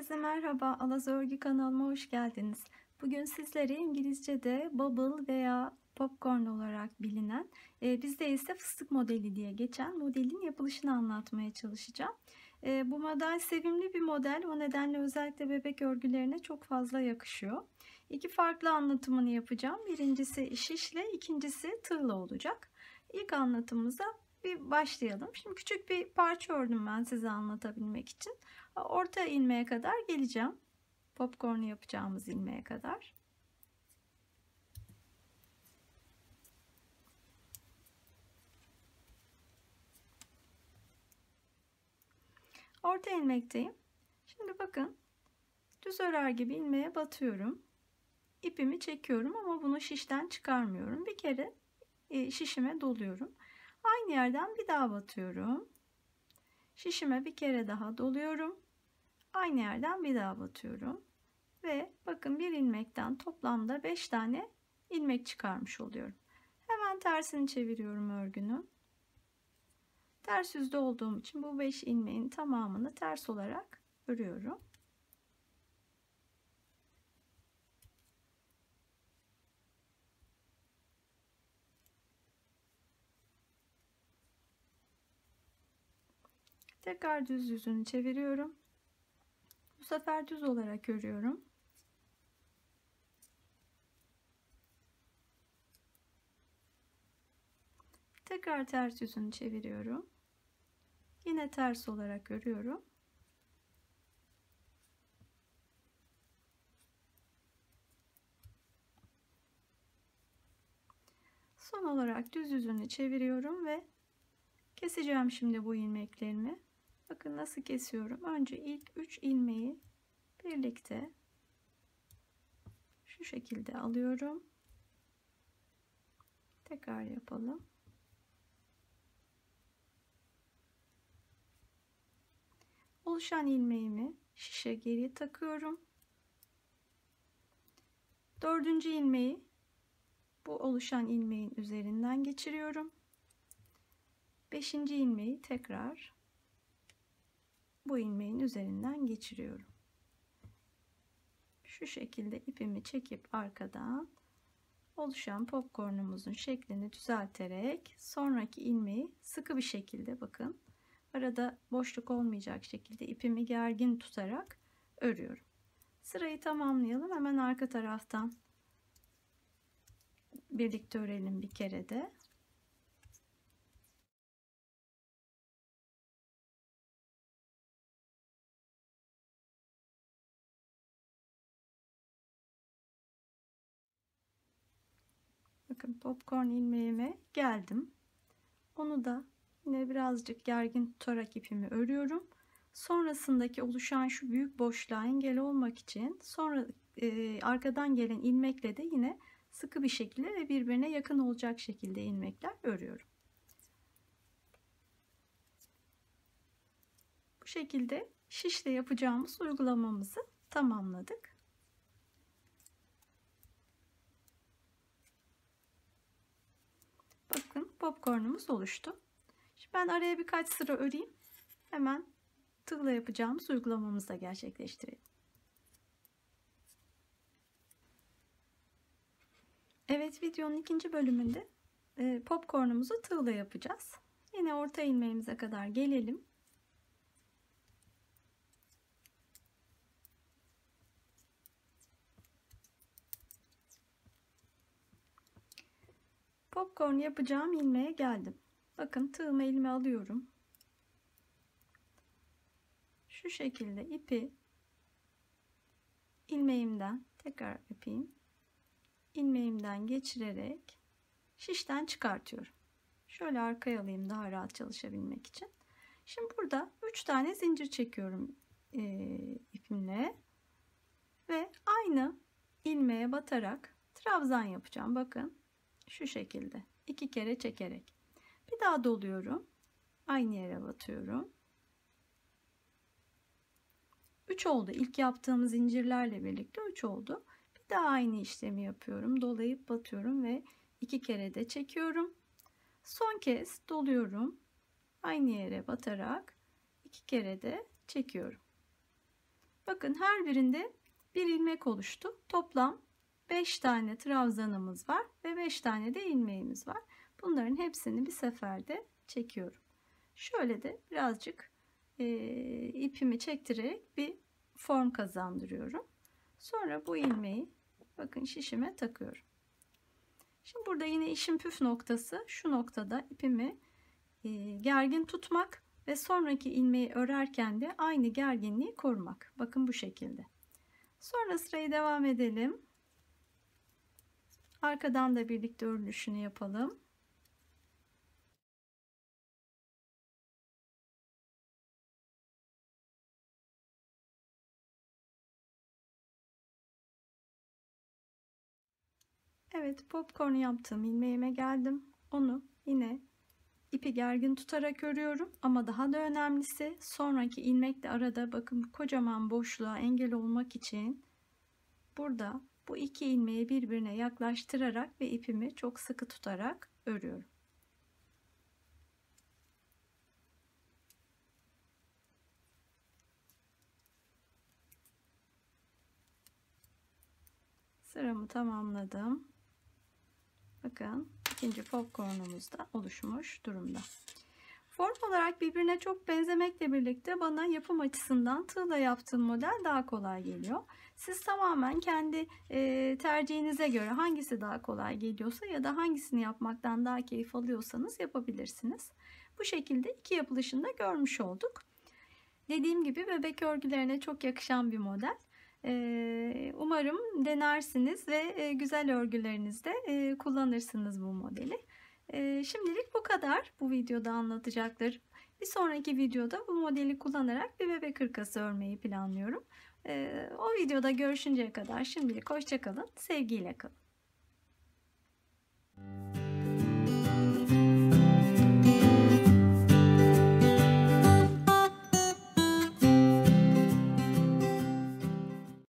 Herkese merhaba. Alaz Örgü kanalıma hoş geldiniz. Bugün sizlere İngilizce'de bubble veya popcorn olarak bilinen, e, bizde ise fıstık modeli diye geçen modelin yapılışını anlatmaya çalışacağım. E, bu model sevimli bir model. O nedenle özellikle bebek örgülerine çok fazla yakışıyor. İki farklı anlatımını yapacağım. Birincisi şişle, ikincisi tığla olacak. İlk anlatımımıza bir başlayalım. Şimdi küçük bir parça ördüm ben size anlatabilmek için. Orta ilmeğe kadar geleceğim. Popcorn yapacağımız ilmeğe kadar. Orta ilmekteyim. Şimdi bakın düz örer gibi ilmeğe batıyorum. İpimi çekiyorum ama bunu şişten çıkarmıyorum. Bir kere e, şişime doluyorum. Aynı yerden bir daha batıyorum. Şişime bir kere daha doluyorum. Aynı yerden bir daha batıyorum. Ve bakın bir ilmekten toplamda 5 tane ilmek çıkarmış oluyorum. Hemen tersini çeviriyorum örgünün. Ters yüzde olduğum için bu 5 ilmeğin tamamını ters olarak örüyorum. Tekrar düz yüzünü çeviriyorum. Bu sefer düz olarak örüyorum. Tekrar ters yüzünü çeviriyorum. Yine ters olarak örüyorum. Son olarak düz yüzünü çeviriyorum ve keseceğim şimdi bu ilmeklerimi. Bakın nasıl kesiyorum. Önce ilk 3 ilmeği birlikte şu şekilde alıyorum. Tekrar yapalım. Oluşan ilmeğimi şişe geri takıyorum. Dördüncü ilmeği bu oluşan ilmeğin üzerinden geçiriyorum. Beşinci ilmeği tekrar bu ilmeğin üzerinden geçiriyorum. Şu şekilde ipimi çekip arkadan oluşan popcornumuzun şeklini düzelterek sonraki ilmeği sıkı bir şekilde bakın arada boşluk olmayacak şekilde ipimi gergin tutarak örüyorum. Sırayı tamamlayalım. Hemen arka taraftan birlikte örelim bir kere de. Bakın popcorn ilmeğime geldim. Onu da yine birazcık gergin tutarak ipimi örüyorum. Sonrasındaki oluşan şu büyük boşluğa engel olmak için sonra e, arkadan gelen ilmekle de yine sıkı bir şekilde ve birbirine yakın olacak şekilde ilmekler örüyorum. Bu şekilde şişle yapacağımız uygulamamızı tamamladık. Bakın popcornumuz oluştu. Şimdi ben araya birkaç sıra öreyim. Hemen tığla yapacağımız uygulamamızı da gerçekleştirelim. Evet videonun ikinci bölümünde e, popcornumuzu tığla yapacağız. Yine orta ilmeğimize kadar gelelim. Popcorn yapacağım ilmeğe geldim. Bakın tığımı elime alıyorum. Şu şekilde ipi ilmeğimden tekrar yapayım. ilmeğimden geçirerek şişten çıkartıyorum. Şöyle arkaya alayım daha rahat çalışabilmek için. Şimdi burada 3 tane zincir çekiyorum e, ipimle ve aynı ilmeğe batarak trabzan yapacağım. Bakın şu şekilde. İki kere çekerek. Bir daha doluyorum. Aynı yere batıyorum. 3 oldu. İlk yaptığımız zincirlerle birlikte 3 oldu. Bir daha aynı işlemi yapıyorum. Dolayıp batıyorum ve iki kere de çekiyorum. Son kez doluyorum. Aynı yere batarak iki kere de çekiyorum. Bakın her birinde bir ilmek oluştu. Toplam 5 tane trabzanımız var ve 5 tane de ilmeğimiz var. Bunların hepsini bir seferde çekiyorum. Şöyle de birazcık e, ipimi çektirerek bir form kazandırıyorum. Sonra bu ilmeği bakın şişime takıyorum. Şimdi burada yine işin püf noktası şu noktada ipimi e, gergin tutmak ve sonraki ilmeği örerken de aynı gerginliği korumak. Bakın bu şekilde. Sonra sırayı devam edelim. Arkadan da birlikte örülüşünü yapalım. Evet popcorn yaptığım ilmeğime geldim. Onu yine ipi gergin tutarak örüyorum ama daha da önemlisi sonraki ilmekle arada bakın kocaman boşluğa engel olmak için burada bu iki ilmeği birbirine yaklaştırarak ve ipimi çok sıkı tutarak örüyorum. Sıramı tamamladım. Bakın ikinci popcornumuz da oluşmuş durumda. Form olarak birbirine çok benzemekle birlikte bana yapım açısından tığla yaptığım model daha kolay geliyor. Siz tamamen kendi e, tercihinize göre hangisi daha kolay geliyorsa ya da hangisini yapmaktan daha keyif alıyorsanız yapabilirsiniz. Bu şekilde iki yapılışını da görmüş olduk. Dediğim gibi bebek örgülerine çok yakışan bir model. Umarım denersiniz ve güzel örgülerinizde kullanırsınız bu modeli. Şimdilik bu kadar bu videoda anlatacaklarım. Bir sonraki videoda bu modeli kullanarak bir bebek hırkası örmeyi planlıyorum. O videoda görüşünceye kadar şimdilik hoşçakalın, sevgiyle kalın.